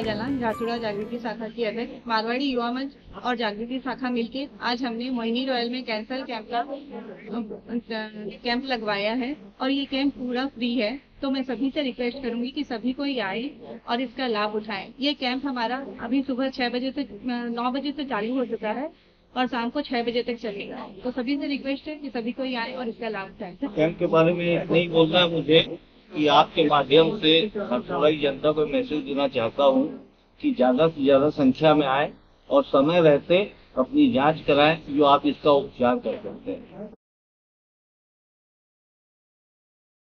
जालान झाचुड़ा जागृति शाखा की अध्यक्ष, मारवाड़ी युवा मंच और जागृति शाखा मिलकर आज हमने मोहिनी रॉयल में कैंसर कैंप का कैंप लगवाया है और ये कैंप पूरा फ्री है। तो मैं सभी से रिक्वेस्ट करूँगी कि सभी कोई आए और इसका लाभ उठाएँ। ये कैंप हमारा अभी सुबह छह बजे से नौ बजे से चालू हो चुका है और शाम को छह बजे तक चलेगा। तो सभी से रिक्वेस्ट है कि सभी कोई आए और इसका लाभ उठाए। कैंप के बारे में नहीं बोलना है मुझे। कि आपके माध्यम से थोड़ा जनता को मैसेज देना चाहता हूँ कि ज़्यादा से ज़्यादा संख्या में आए और समय रहते अपनी जाँच कराएँ जो आप इसका उपचार कर सकते हैं।